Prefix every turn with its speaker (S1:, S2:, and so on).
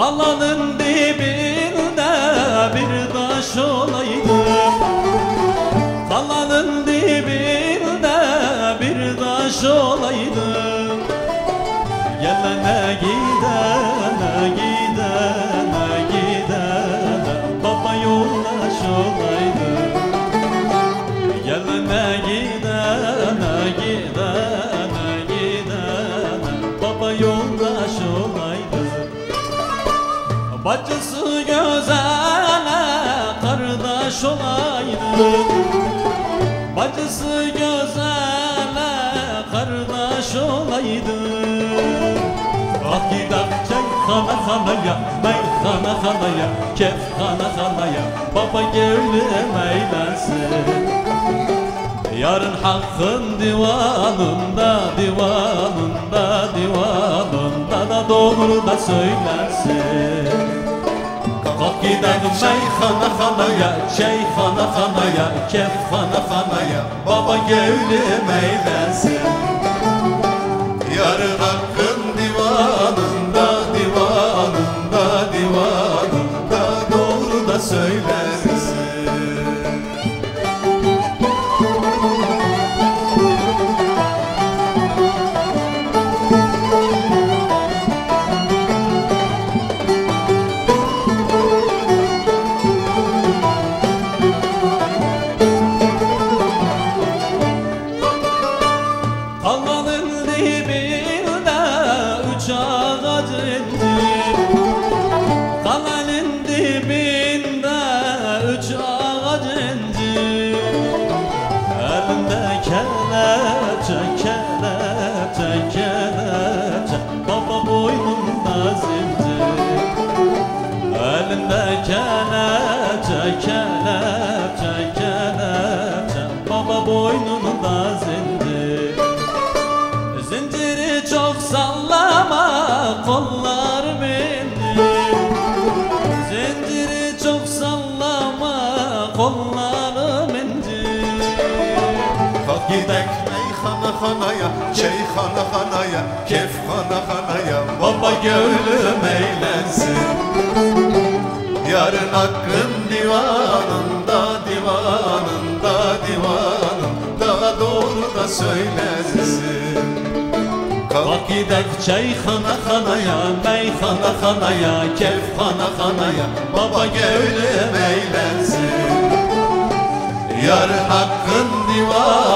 S1: Kalanın dibinde bir taş olaydı. Kalanın dibinde bir taş olaydı. Gelene gidene gidene Bacısı gözele kardeş olaydı. Bacısı gözele kardeş olaydı. Ah gidak çay kana kanaya Meyhana kanaya Kef kana kanaya. Baba gönlüm eğlensin Yarın hakkın divanında Divanında divanında da doğru da söylersin. Kalk gidelim meyhana hanaya Şeyhana hanaya Kefhana hanaya Baba gönlüm eğlensin Yarın hakkın kelepçe, kelepçe, kelepçe Baba boynunda zincir Zinciri çok sallama kollar beni Zinciri çok sallama kollarım incir
S2: Kalk gidek meyhana hanaya Şeyhana hanaya Kefhana hanaya
S1: Baba gönlüm eğlensin
S2: Yarın hakkın divanında Divanında divanında Doğru da söylersin. Kalk
S1: gidek çayxana xanaya, meyxana xanaya, kefxana xanaya Baba gönlüm eğlensin.
S2: Yarın hakkın Divanında